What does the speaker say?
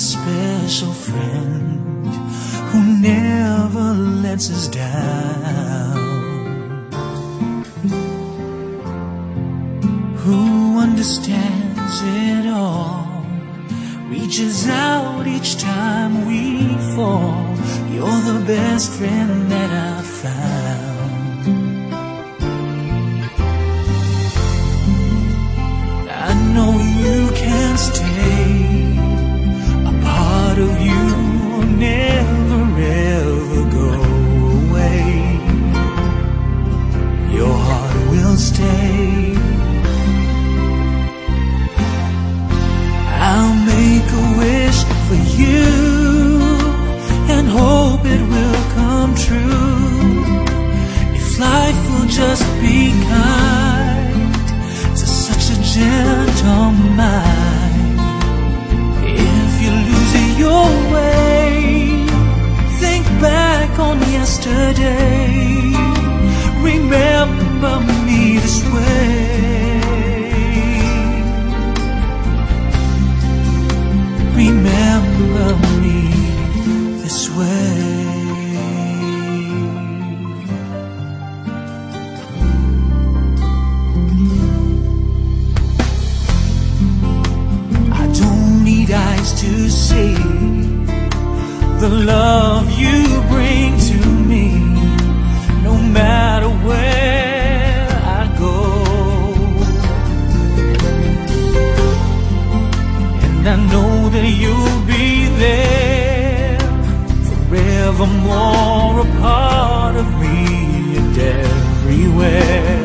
special friend who never lets us down. Who understands it all, reaches out each time we fall. You're the best friend that I've found. Gentle mind. If you're losing your way, think back on yesterday. Remember me this way. Eyes to see the love you bring to me, no matter where I go. And I know that you'll be there, forevermore a part of me and everywhere.